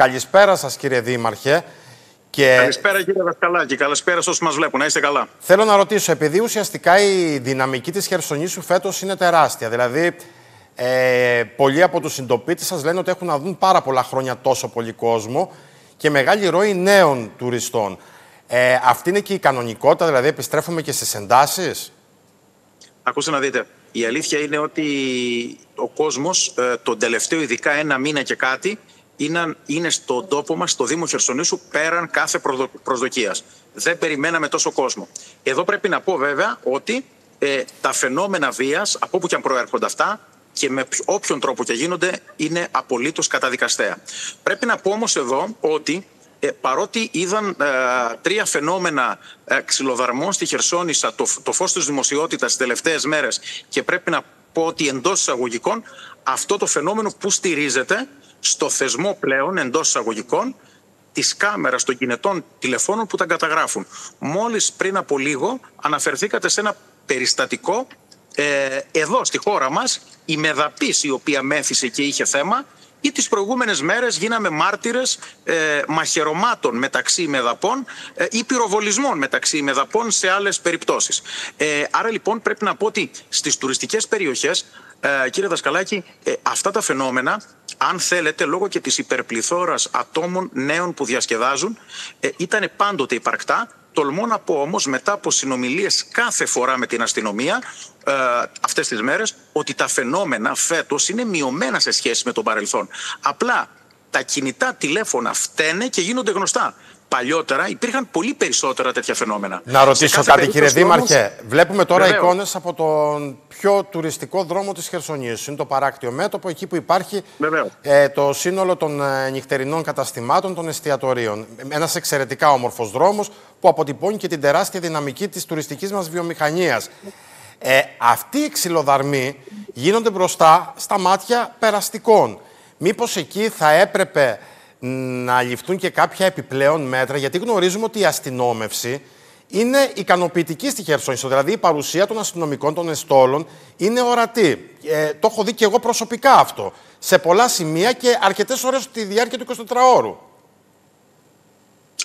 Καλησπέρα σας κύριε Δήμαρχε. Και... Καλησπέρα κύριε Δασκαλάκη, καλησπέρα σε όσους μας βλέπουν, να είστε καλά. Θέλω να ρωτήσω, επειδή ουσιαστικά η δυναμική της Χερσονήσου φέτος είναι τεράστια, δηλαδή ε, πολλοί από τους συντοπίτες σας λένε ότι έχουν να δουν πάρα πολλά χρόνια τόσο πολύ κόσμο και μεγάλη ροή νέων τουριστών. Ε, αυτή είναι και η κανονικότητα, δηλαδή επιστρέφουμε και στις εντάσεις; Ακούστε να δείτε, η αλήθεια είναι ότι ο κόσμος ε, τον τελευταίο ειδικά ένα μήνα και κάτι είναι, είναι στον τόπο μας, στο Δήμο Χερσονήσου, πέραν κάθε προσδοκίας. Δεν περιμέναμε τόσο κόσμο. Εδώ πρέπει να πω βέβαια ότι ε, τα φαινόμενα βίας, από όπου και αν προέρχονται αυτά, και με όποιον τρόπο και γίνονται, είναι απολύτως καταδικαστέα. Πρέπει να πω όμως εδώ ότι ε, παρότι είδαν ε, τρία φαινόμενα ε, ξυλοδαρμών στη Χερσόνησα, το, το φως της δημοσιότητας τις τελευταίες μέρες και πρέπει να πω ότι εντός εισαγωγικών αυτό το φαινόμενο που στηρίζεται στο θεσμό πλέον εντός εισαγωγικών της κάμερας των κινητών τηλεφώνων που τα καταγράφουν. Μόλις πριν από λίγο αναφερθήκατε σε ένα περιστατικό ε, εδώ στη χώρα μας η Μεδαπής η οποία μέθησε και είχε θέμα ή τις προηγούμενες μέρες γίναμε μάρτυρες ε, μαχαιρωμάτων μεταξύ μεδαπών ε, ή πυροβολισμών μεταξύ μεδαπών σε άλλες περιπτώσεις. Ε, άρα λοιπόν πρέπει να πω ότι στις τουριστικές περιοχές, ε, κύριε Δασκαλάκη, ε, αυτά τα φαινόμενα, αν θέλετε, λόγω και της υπερπληθώρας ατόμων νέων που διασκεδάζουν, ήταν πάντοτε υπαρκτά Τολμώ να πω όμως μετά από συνομιλίες κάθε φορά με την αστυνομία ε, αυτές τις μέρες ότι τα φαινόμενα φέτος είναι μειωμένα σε σχέση με τον παρελθόν. Απλά τα κινητά τηλέφωνα φταίνε και γίνονται γνωστά παλιότερα υπήρχαν πολύ περισσότερα τέτοια φαινόμενα. Να ρωτήσω κάτι, κύριε Δήμαρχε. Βλέπουμε τώρα εικόνες από τον πιο τουριστικό δρόμο της Χερσονήσου. Είναι το παράκτιο μέτωπο, εκεί που υπάρχει ε, το σύνολο των ε, νυχτερινών καταστημάτων, των εστιατορίων. Ένας εξαιρετικά όμορφος δρόμος που αποτυπώνει και την τεράστια δυναμική της τουριστικής μας βιομηχανίας. Ε, αυτοί οι ξυλοδαρμοί γίνονται μπροστά στα μάτια περαστικών. Μήπως εκεί θα έπρεπε να ληφθούν και κάποια επιπλέον μέτρα, γιατί γνωρίζουμε ότι η αστυνόμευση είναι ικανοποιητική στη Χερσόνησο. Δηλαδή η παρουσία των αστυνομικών των εστόλων είναι ορατή. Ε, το έχω δει και εγώ προσωπικά αυτό. Σε πολλά σημεία και αρκετές ώρες στη διάρκεια του 24ωρου.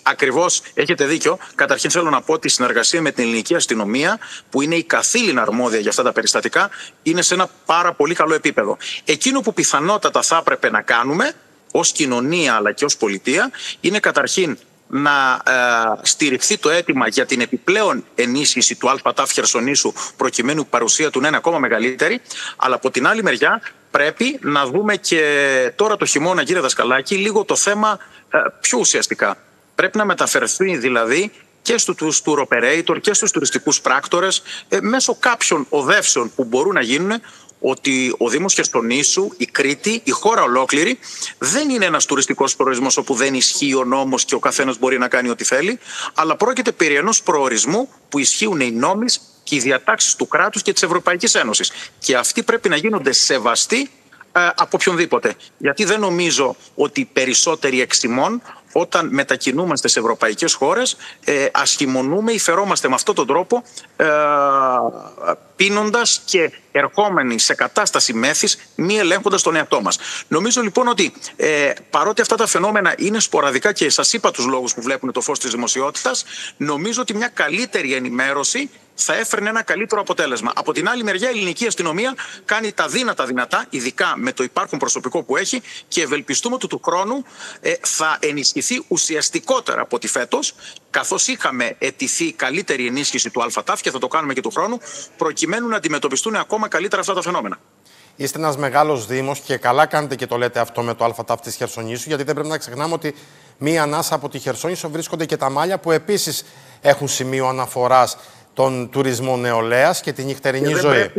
Ακριβώς, έχετε δίκιο. Καταρχήν θέλω να πω ότι η συνεργασία με την ελληνική αστυνομία, που είναι η καθήλυνα αρμόδια για αυτά τα περιστατικά, είναι σε ένα πάρα πολύ καλό επίπεδο. Εκείνο που πιθανότατα θα έπρεπε να κάνουμε ως κοινωνία αλλά και ως πολιτεία είναι καταρχήν να ε, στηριχθεί το αίτημα για την επιπλέον ενίσχυση του ΑΛΠΑΤΑΦ Χερσονήσου προκειμένου η παρουσία του να είναι ακόμα μεγαλύτερη αλλά από την άλλη μεριά πρέπει να δούμε και τώρα το χειμώνα κύριε Δασκαλάκη λίγο το θέμα ε, πιο ουσιαστικά. Πρέπει να μεταφερθεί δηλαδή και στους tour operator και στους τουριστικούς πράκτορες ε, μέσω κάποιων οδεύσεων που μπορούν να γίνουν ότι ο Δήμος Χερσονήσου, η Κρήτη, η χώρα ολόκληρη δεν είναι ένας τουριστικός προορισμός όπου δεν ισχύει ο νόμος και ο καθένας μπορεί να κάνει ό,τι θέλει, αλλά πρόκειται περί ενός προορισμού που ισχύουν οι νόμοι και οι διατάξεις του κράτους και της Ευρωπαϊκής Ένωσης. Και αυτοί πρέπει να γίνονται σεβαστοί ε, από οποιονδήποτε. Γιατί δεν νομίζω ότι οι περισσότεροι εξημών όταν μετακινούμαστε σε ευρωπαϊκές χώρες ε, ασχημονούμε ή φερόμαστε με αυτόν τον τρόπο ε, πίνοντας και ερχόμενοι σε κατάσταση μέθης μη ελέγχοντας τον εαυτό μας. Νομίζω λοιπόν ότι ε, παρότι αυτά τα φαινόμενα είναι σποραδικά και σας είπα τους λόγους που βλέπουν το φως της δημοσιότητας νομίζω ότι μια καλύτερη ενημέρωση θα έφερνε ένα καλύτερο αποτέλεσμα. Από την άλλη μεριά, η ελληνική αστυνομία κάνει τα δύνατα δυνατά, ειδικά με το υπάρχον προσωπικό που έχει, και ευελπιστούμε ότι του χρόνου ε, θα ενισχυθεί ουσιαστικότερα από τη φέτος, καθώς είχαμε αιτηθεί καλύτερη ενίσχυση του ΑΛΦΑΤΑΦ και θα το κάνουμε και του χρόνου, προκειμένου να αντιμετωπιστούν ακόμα καλύτερα αυτά τα φαινόμενα. Είστε ένας μεγάλος Δήμος και καλά κάνετε και το λέτε αυτό με το ΑΛΦΑΤΑΦ της Χερσονήσου, γιατί δεν πρέπει να ξεχνάμε ότι μία ανάσα από τη Χερσόνησο βρίσκονται και τα μάλια που επίσης έχουν σημείο αναφοράς τον τουρισμό νεολαίας και τη νυχτερινή ζωή.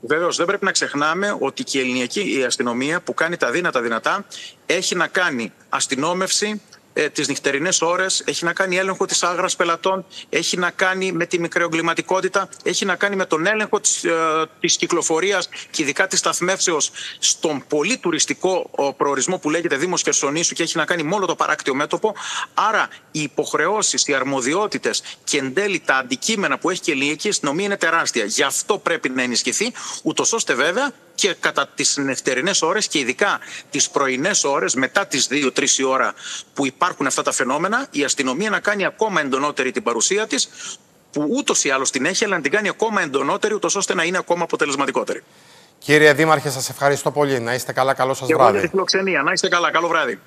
Βεβαίως, δεν πρέπει να ξεχνάμε ότι και η ελληνική αστυνομία που κάνει τα δύνατα δυνατά έχει να κάνει αστυνόμευση ε, τις νυχτερινές ώρες, έχει να κάνει έλεγχο της άγρας πελατών, έχει να κάνει με τη μικροεγκληματικότητα, έχει να κάνει με τον έλεγχο της, ε, της κυκλοφορίας και ειδικά της σταθμεύσεως στον πολύ τουριστικό προορισμό που λέγεται Δήμος Χερσονήσου και έχει να κάνει με όλο το παράκτιο μέτωπο. Άρα οι υποχρεώσεις, οι αρμοδιότητες και εν τέλει τα αντικείμενα που έχει και η ελληνική αστυνομία είναι τεράστια. Γι' αυτό πρέπει να ενισχυθεί, ούτως ώστε βέβαια και κατά τις νευτερινές ώρες και ειδικά τις πρωινές ώρες μετά τις 2-3 η ώρα που υπάρχουν αυτά τα φαινόμενα η αστυνομία να κάνει ακόμα εντονότερη την παρουσία της που ούτως ή άλλως την έχει, αλλά να την κάνει ακόμα εντονότερη, ούτως ώστε να είναι ακόμα αποτελεσματικότερη. Κύριε Δήμαρχε, σας ευχαριστώ πολύ. Να είστε καλά, καλό σας βράδυ. Εγώ για τη φιλοξενία. Να είστε καλά, καλό βράδυ.